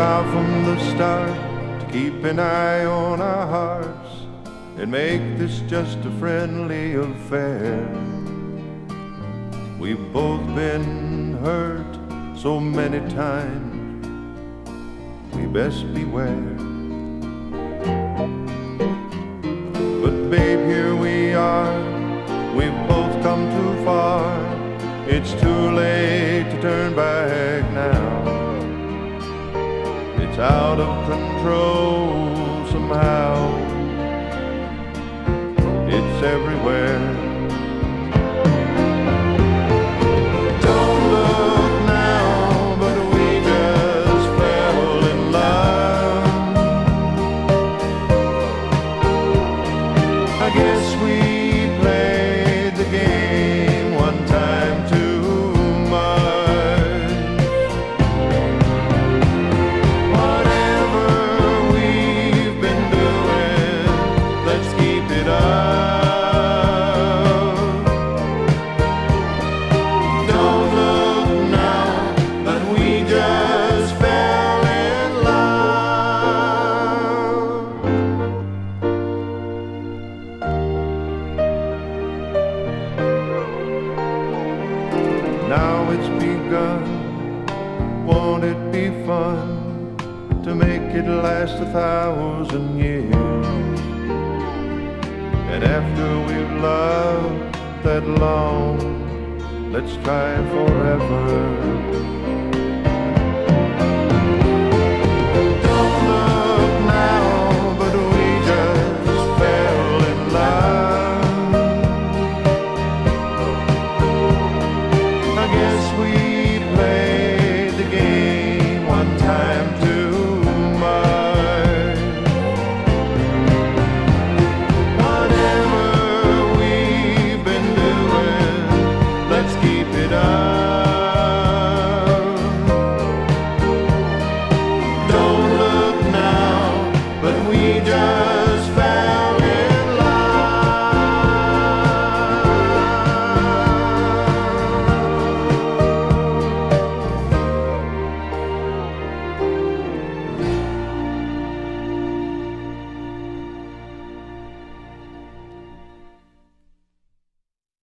from the start to keep an eye on our hearts and make this just a friendly affair. We've both been hurt so many times, we best beware. But babe, here we are, we've both come too far. It's too late to turn back out of control somehow. It's everywhere. Now it's begun. Won't it be fun to make it last a thousand years? And after we've loved that long, let's try forever. we done?